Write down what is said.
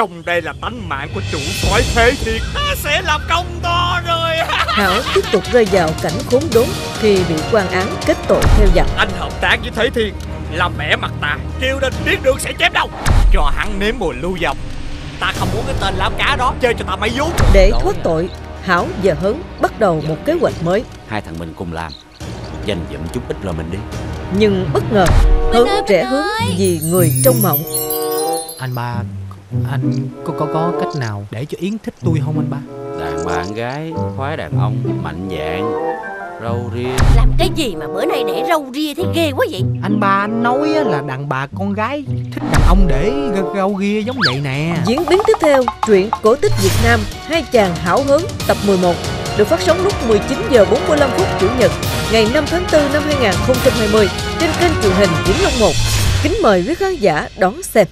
Trong đây là tánh mạng của chủ soái thế thiệt sẽ làm công to rồi. Hảo tiếp tục rơi vào cảnh khốn đốn khi bị quan án kết tội theo giặc. Anh hợp tác với Thế Thiên Làm bẻ mặt ta. Triều đình biết được sẽ chém đâu Cho hắn nếm mùi lưu vong Ta không muốn cái tên lão cá đó chơi cho ta mấy vú. Để thoát tội, Hảo và Hớn bắt đầu một kế hoạch mới. Hai thằng mình cùng làm. Dành dụm chút ít rồi mình đi. Nhưng bất ngờ, Hớn rẽ hướng vì người trong mộng. Anh ba Anh có có có cách nào để cho Yến thích tôi không anh ba Đàn bà con gái khoái đàn ông mạnh dạn Râu ria Làm cái gì mà bữa nay để râu ria thấy ghê quá vậy Anh ba anh nói á là đàn bà con gái thích đàn ông để râu ghia giống vậy nè Diễn biến tiếp theo, truyện cổ tích Việt Nam Hai chàng hảo hớn tập 11 được phát sóng lúc 19 giờ 45 phút Chủ nhật ngày 5 tháng 4 năm 2020 trên kênh truyền hình Vĩnh Long 1. Kính mời quý khán giả đón xem.